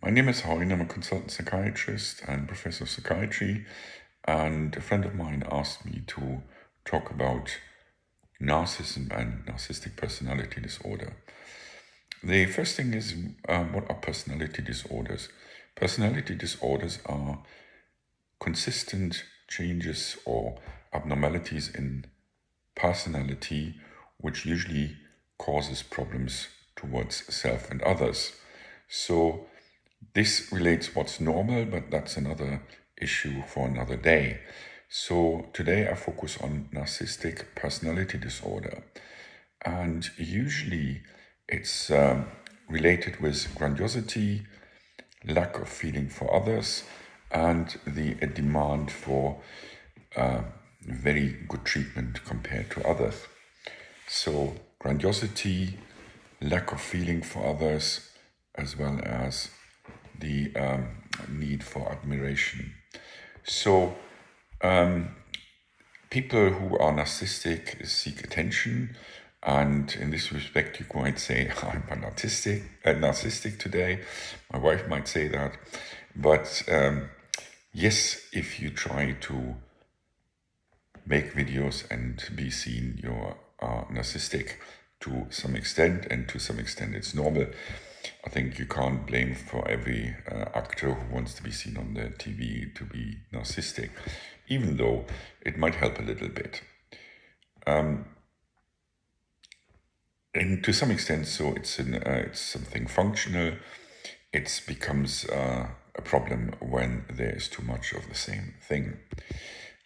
My name is Heun. I'm a consultant psychiatrist and professor of psychiatry. And a friend of mine asked me to talk about narcissism and narcissistic personality disorder. The first thing is um, what are personality disorders? Personality disorders are consistent changes or abnormalities in personality, which usually causes problems towards self and others. So this relates what's normal, but that's another issue for another day. So today I focus on narcissistic personality disorder, and usually it's um, related with grandiosity, lack of feeling for others, and the demand for uh, very good treatment compared to others. So grandiosity, lack of feeling for others, as well as the um, need for admiration. So, um, people who are narcissistic seek attention, and in this respect, you might say, I'm a narcissistic, uh, narcissistic today. My wife might say that. But um, yes, if you try to make videos and be seen, you're uh, narcissistic to some extent, and to some extent, it's normal. I think you can't blame for every uh, actor who wants to be seen on the TV to be narcissistic, even though it might help a little bit. Um, and to some extent, so it's an, uh, it's something functional. It becomes uh, a problem when there is too much of the same thing.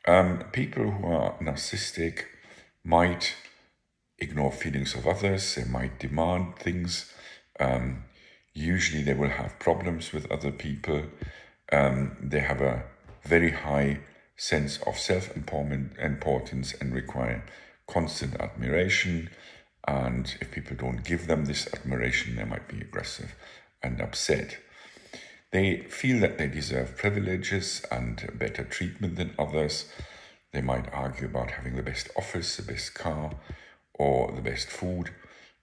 Um, people who are narcissistic might ignore feelings of others. They might demand things. Um, usually, they will have problems with other people. Um, they have a very high sense of self importance and require constant admiration. And if people don't give them this admiration, they might be aggressive and upset. They feel that they deserve privileges and better treatment than others. They might argue about having the best office, the best car, or the best food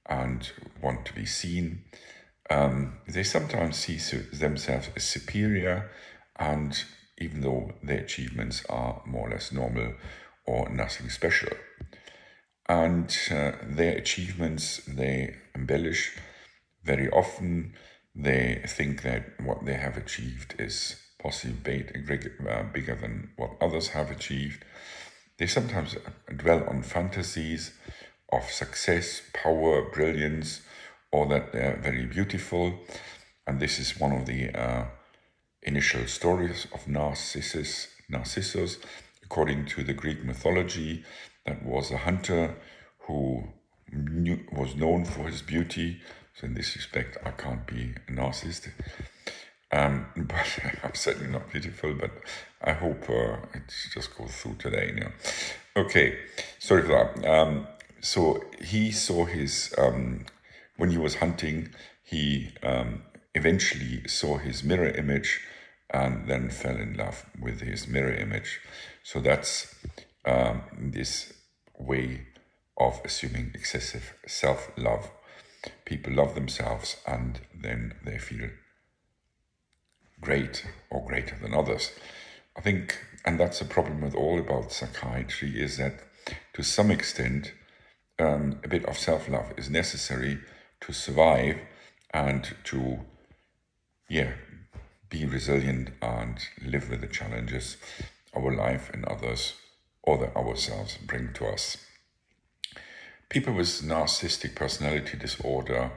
and want to be seen. Um, they sometimes see themselves as superior, and even though their achievements are more or less normal or nothing special. And uh, their achievements they embellish very often. They think that what they have achieved is possibly uh, bigger than what others have achieved. They sometimes dwell on fantasies of success, power, brilliance, or that they're very beautiful. And this is one of the uh, initial stories of Narcissus. Narcissus, according to the Greek mythology, that was a hunter who knew, was known for his beauty. So in this respect, I can't be a narcissist. Um, but I'm certainly not beautiful, but I hope uh, it just goes through today. You know? Okay, sorry for that. Um, so he saw his um, when he was hunting he um, eventually saw his mirror image and then fell in love with his mirror image. So that's um, this way of assuming excessive self-love. People love themselves and then they feel great or greater than others. I think and that's a problem with all about psychiatry is that to some extent um, a bit of self love is necessary to survive and to, yeah, be resilient and live with the challenges our life and others or that ourselves bring to us. People with narcissistic personality disorder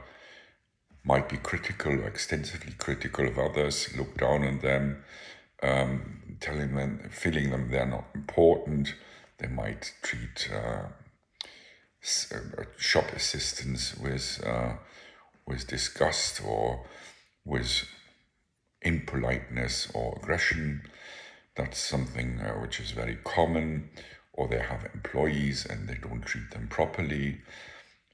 might be critical or extensively critical of others, look down on them, um, telling them, feeling them they're not important. They might treat uh, shop assistants with uh, with disgust or with impoliteness or aggression. That's something uh, which is very common. Or they have employees and they don't treat them properly.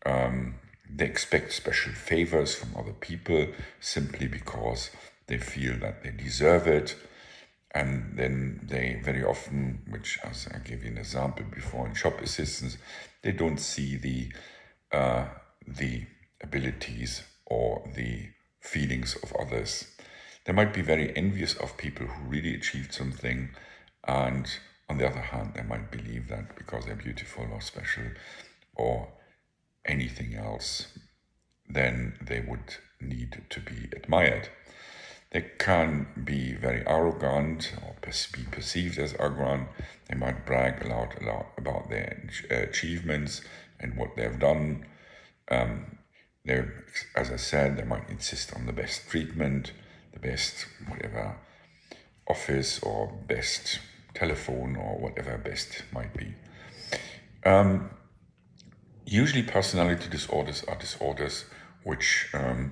Um, they expect special favors from other people simply because they feel that they deserve it. And then they very often, which as I gave you an example before in shop assistants, they don't see the uh, the abilities or the feelings of others. They might be very envious of people who really achieved something, and on the other hand, they might believe that because they're beautiful or special or anything else, then they would need to be admired. They can be very arrogant or be perceived as arrogant. They might brag a lot, about their achievements and what they've done. Um, they, as I said, they might insist on the best treatment, the best whatever office or best telephone or whatever best might be. Um, usually, personality disorders are disorders which um,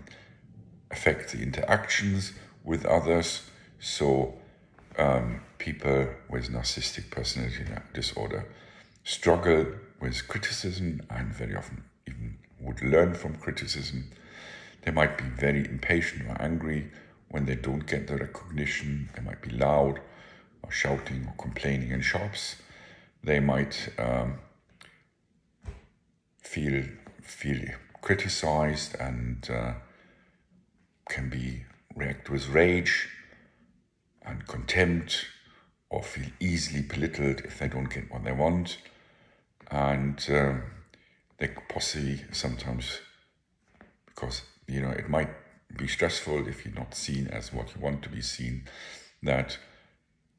affect the interactions with others. So, um, people with narcissistic personality disorder struggle with criticism and very often even would learn from criticism. They might be very impatient or angry when they don't get the recognition. They might be loud or shouting or complaining in shops. They might um, feel feel criticized and uh, can be react with rage and contempt or feel easily belittled if they don't get what they want. And um, they possibly sometimes, because, you know, it might be stressful if you're not seen as what you want to be seen, that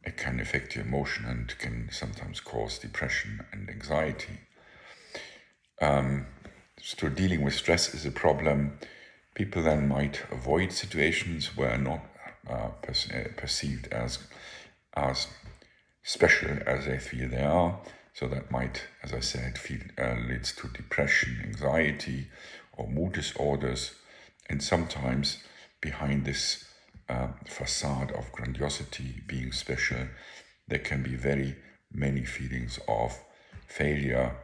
it can affect your emotion and can sometimes cause depression and anxiety. Um, so dealing with stress is a problem. People then might avoid situations where not uh, per uh, perceived as as special as they feel they are. So that might, as I said, feel, uh, leads to depression, anxiety, or mood disorders. And sometimes behind this uh, facade of grandiosity, being special, there can be very many feelings of failure,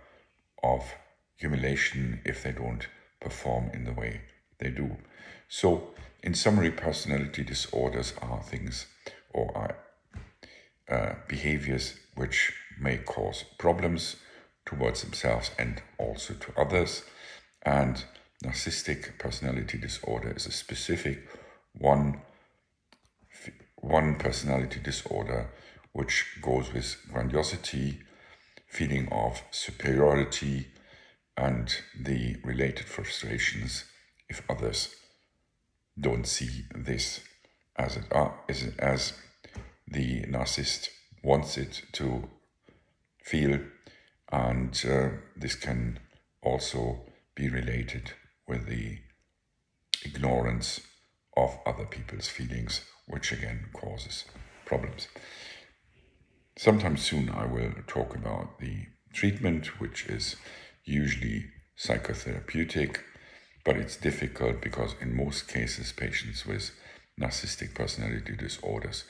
of humiliation if they don't perform in the way they do. So, in summary, personality disorders are things or are uh, behaviors which may cause problems towards themselves and also to others. And narcissistic personality disorder is a specific one one personality disorder which goes with grandiosity, feeling of superiority, and the related frustrations if others don't see this as it are, as, as the narcissist wants it to feel, and uh, this can also be related with the ignorance of other people's feelings, which again causes problems. Sometime soon I will talk about the treatment, which is usually psychotherapeutic, but it's difficult because in most cases patients with narcissistic personality disorders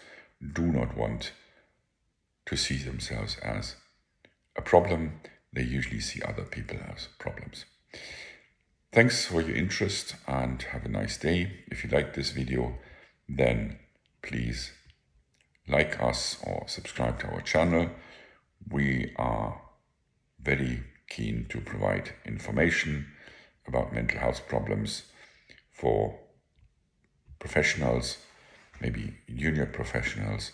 do not want to see themselves as a problem. They usually see other people as problems. Thanks for your interest and have a nice day. If you like this video, then please like us or subscribe to our channel. We are very keen to provide information about mental health problems for professionals, maybe junior professionals,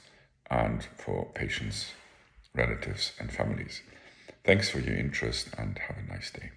and for patients, relatives, and families. Thanks for your interest and have a nice day.